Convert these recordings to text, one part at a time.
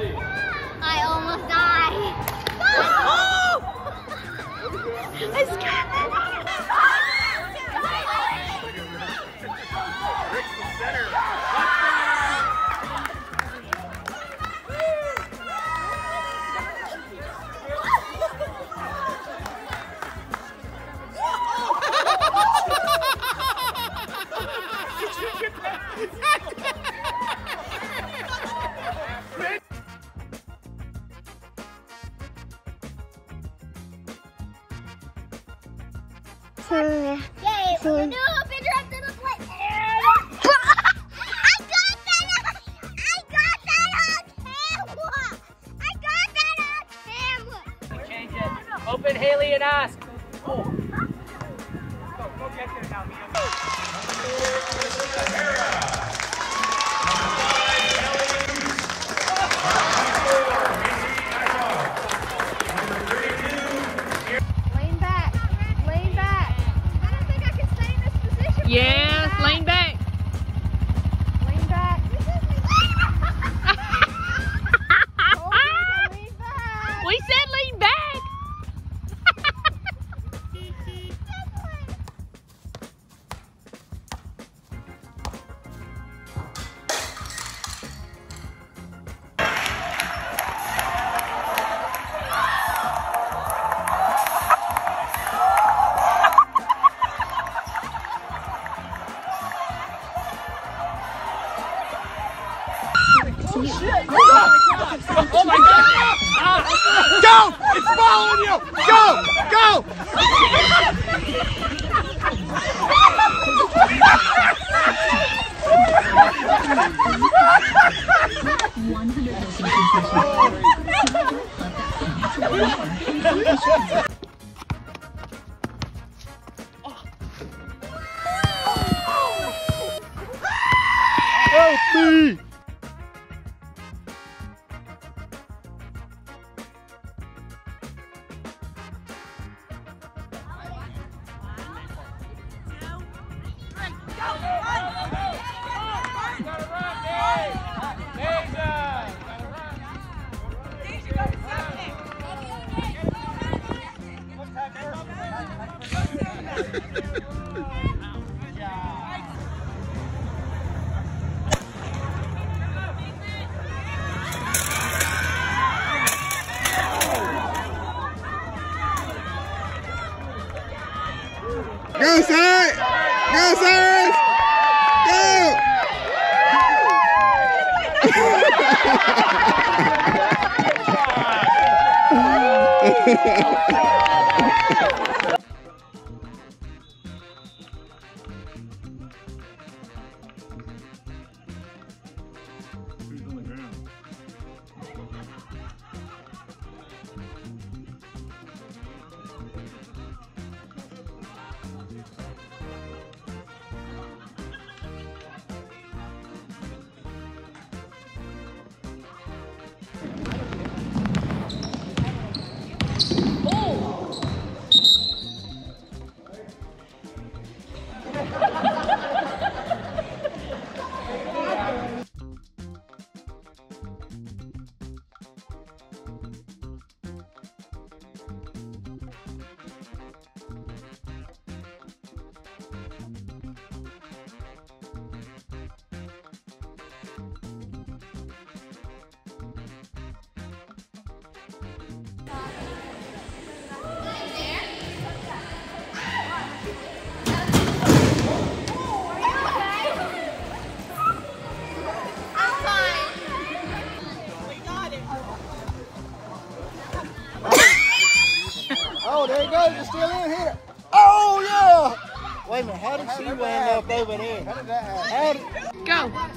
Ready? we said following you! Go! Go! One hundred Go, Cyrus! Go, Cyrus! Go! Ha she went up over there. How did that happen? Go.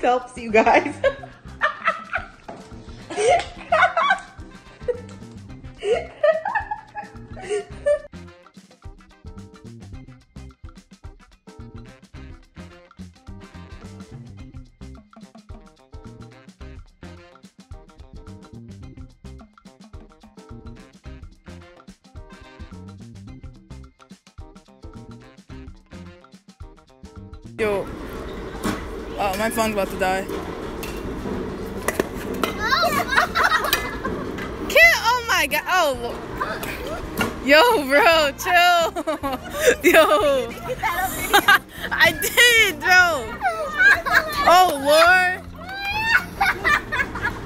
Phelps, you guys. Yo. Oh, my phone's about to die. Kid, oh my god. Oh. Yo, bro, chill. Yo. I did, bro. Oh, Lord.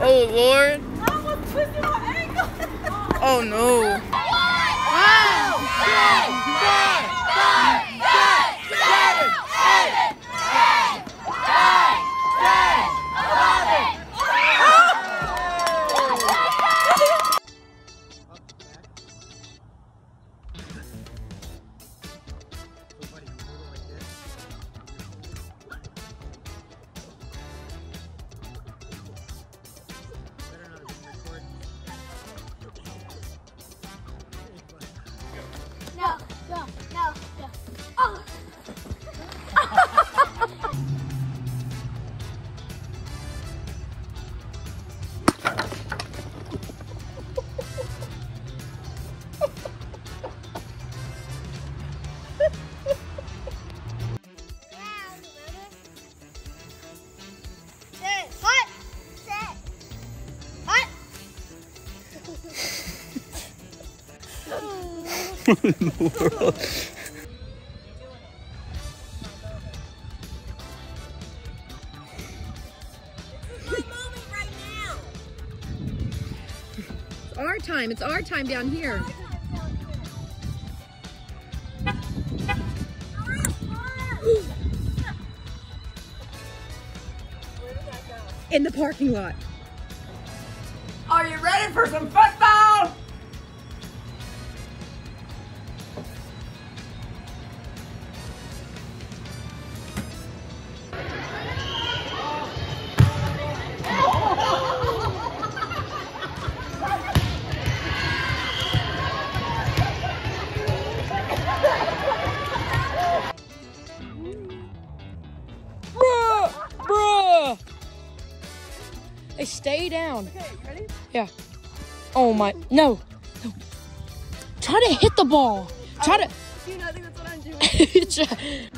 Oh, Lord. Oh, no. No, no, no, no. Our time. It's our time down here. In the parking lot. Are you ready for some football? Stay down. Okay, ready? Yeah. Oh my, no. no. Try to hit the ball. Try to. You know, I think that's what I'm doing. Try-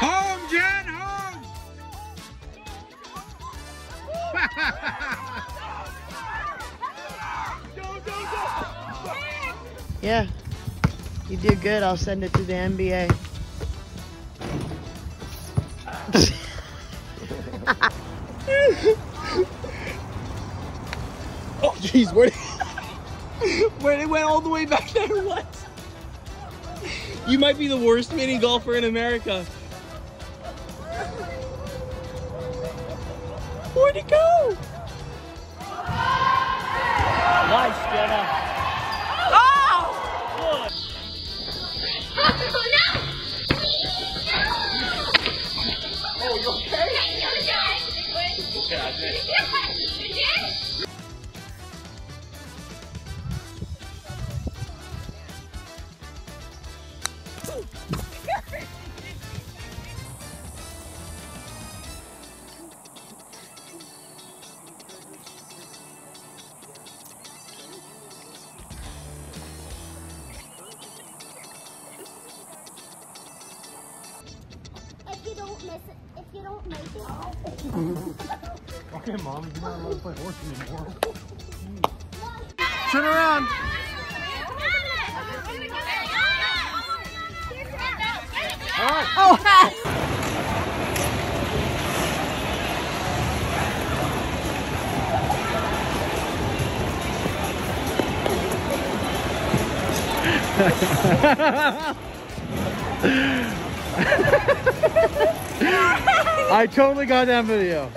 Home, Jen, home! Yeah, you did good. I'll send it to the NBA. Jeez, where did, where it went all the way back there? What? You might be the worst mini golfer in America. Where'd it go? Nice, Jenna. Miss it, if you don't make it. Okay, Mom, you don't want to play horse anymore. Turn around. All oh. right. Oh, I totally got that video.